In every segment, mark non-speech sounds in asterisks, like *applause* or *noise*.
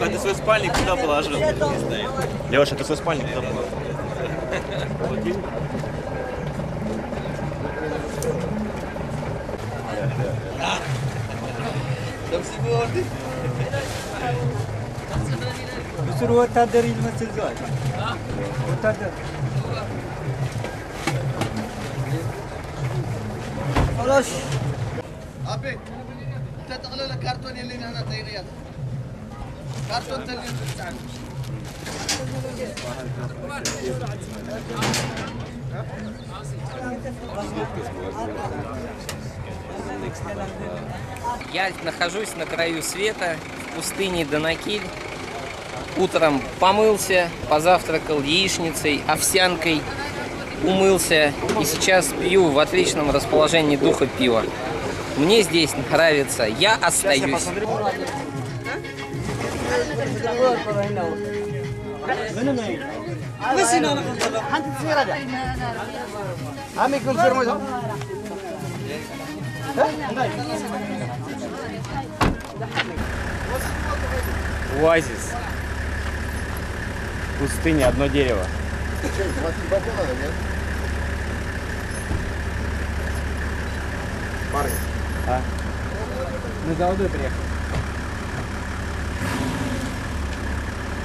Леха, а ты свой спальник куда положил? Не знаю. Леша, ты свой спальник куда положил? Bir sürü vatandaş ilmesiz Хорош. Vatandaş. خلاص. أبي تتغلل картоне اللي نحن طيريات. Я нахожусь на краю света, в пустыне Донакиль. Утром помылся, позавтракал яичницей, овсянкой, умылся и сейчас пью в отличном расположении духа пива. Мне здесь нравится, я остаюсь. Оазис. Пустыня, одно дерево. Мы за водой приехали.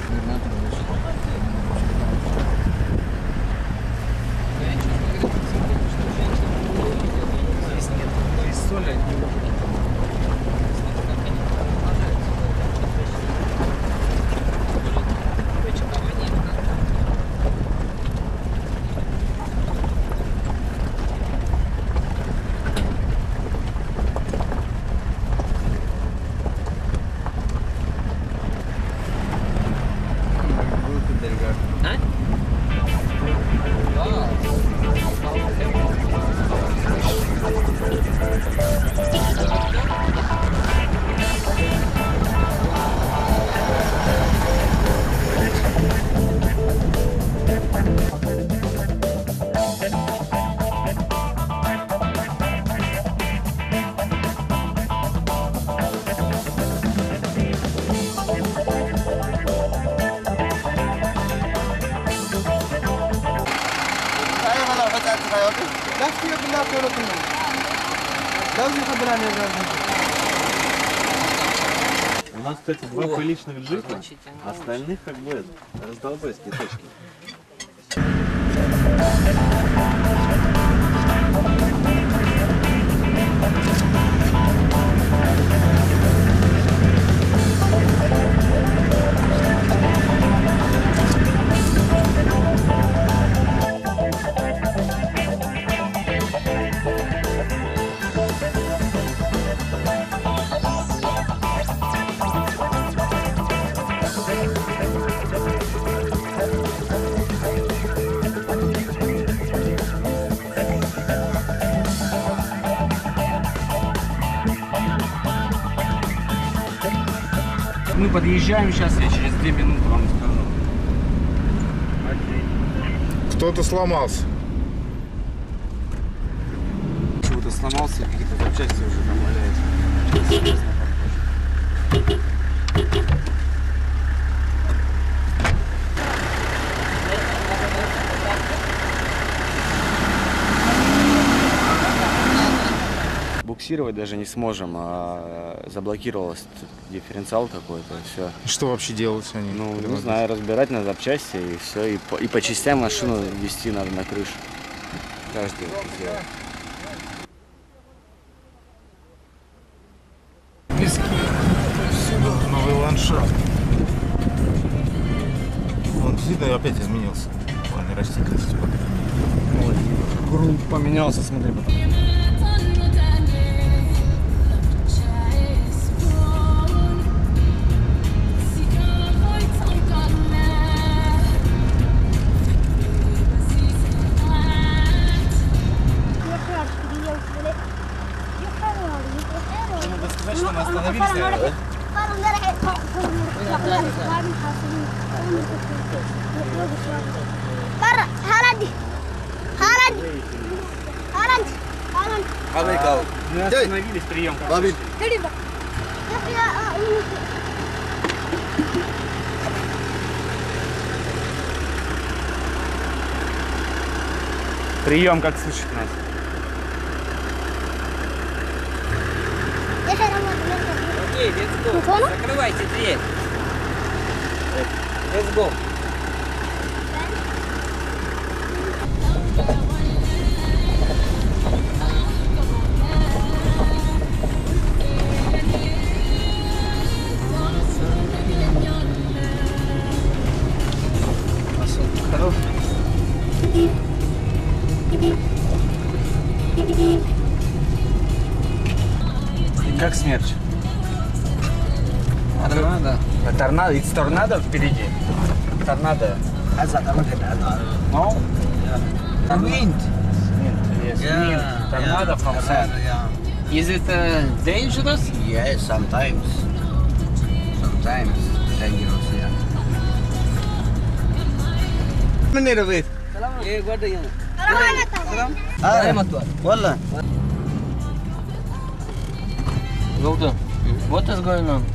Здесь нет, здесь соли, они That's the open up У нас, кстати, два О, приличных джипа, остальных как бы раздолбайские точки. Подъезжаем сейчас, я через две минуты вам скажу. Кто-то сломался. Чего-то сломался, какие-то запчасти уже там валяются. Буксировать даже не сможем, а заблокировался тут дифференциал какой-то, все. Что вообще делать они? Ну, не знаю, разбирать на запчасти и все, и по, и по частям машину вести надо на крышу. Каждый это делает. Пески. Сюда новый ландшафт. Он действительно опять изменился. В плане растительности. Грунт поменялся, смотри. Надо Значит, мы остановимся. Мы остановились, прием. Бабель. Прием, как слышит нас? Окей, let's go. Закрывайте дверь. Let's go. Торнадо, it's торнадо впереди. Торнадо. No? Wind. Yes, wind. Tornado from sand. Yeah. Is it uh, dangerous? Yes, sometimes. Sometimes dangerous, yeah. من هنا بيت؟ ايه قد والله Golden. What is going on?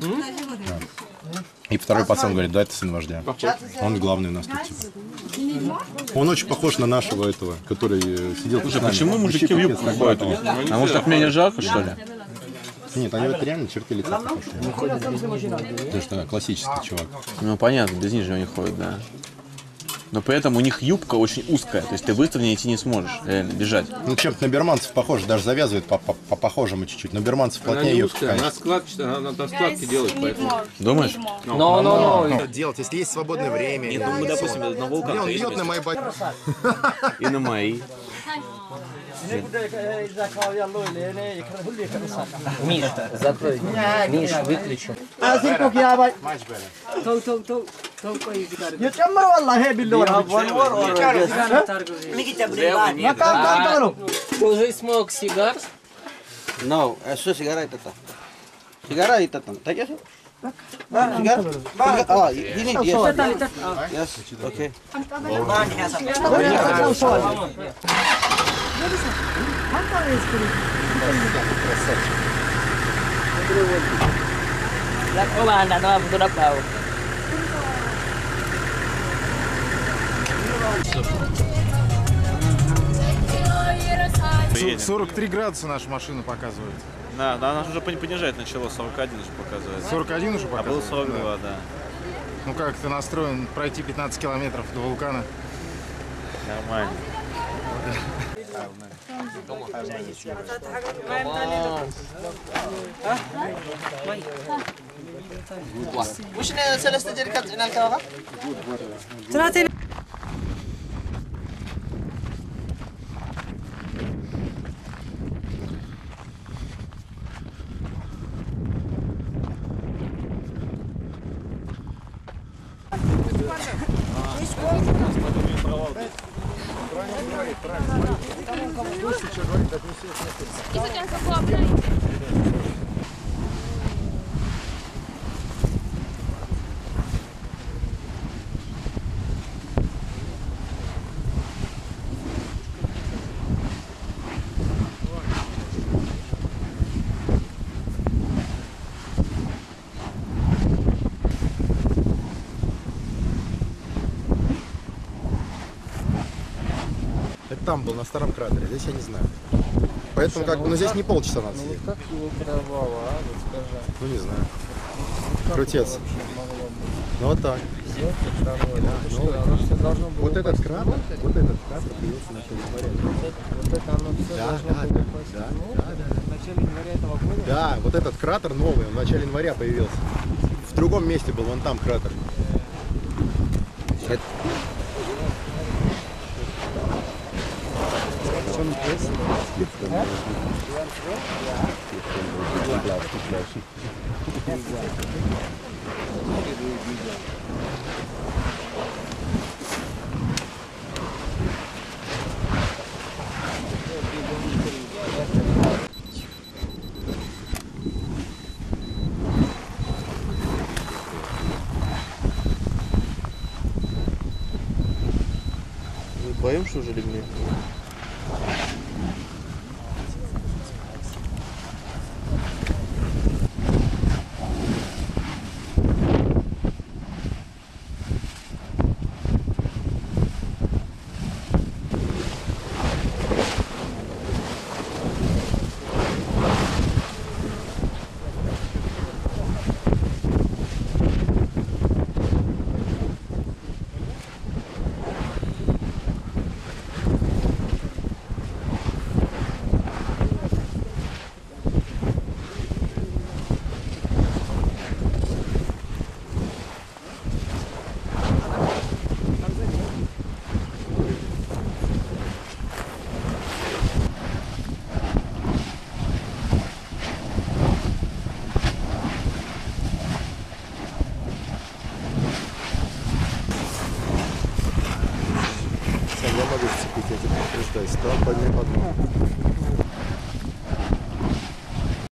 Да. И второй пацан говорит, да, это сын вождя. Он главный у нас тут. Типа. Он очень похож на нашего этого, который э, сидел Слушай, почему мужики в юбку ходят? А может так менее жарко, что ли? Нет, они вот реально черты лица похожи. Потому что классический чувак. Ну понятно, без нижнего не ходит, да. Но при этом у них юбка очень узкая, то есть ты быстро не идти не сможешь, реально, бежать. Ну, чем-то на берманцев похож, даже завязывает по, по, по похожему чуть-чуть. Но берманцев плотнее юбка, конечно. складки, она на складки делает, поэтому. Думаешь? No, no, no. Делать, если есть свободное время. Нет, ну, мы, допустим, на вулкан. он идет на мои бат- *laughs* И на мои. Миш, закрой. Миш, выключи. Азин кок я бай. Тол тол тол. يتجمر والله هي باللون والور نيجي تبريبان ما كان دارو وزو سموك سيجار نو اسو سيجاره تتا سيجاره تتا تاكي سو اه يني يس اوكي 43 градуса наша машина показывает. Да, да, нас уже понижать начало, 41 уже показывает. 41 уже А показывает? был 42, да. Ну как, ты настроен пройти 15 километров до вулкана? Нормально. وشنو سلسلة ديال كتعنى там был, на старом кратере, здесь я не знаю. Поэтому как бы, ну здесь не полчаса надо сидеть. Как его кровало, а? Вот скажи. Ну не знаю. Крутец. Ну вот так. Вот этот кратер, вот этот кратер появился в начале января. Вот это оно все Да, должно да, было да, да, Ну, да, да. В начале января этого года? Да, вот этот кратер новый, он в начале января появился. В другом месте был, вон там кратер. Вдвоем что же легли?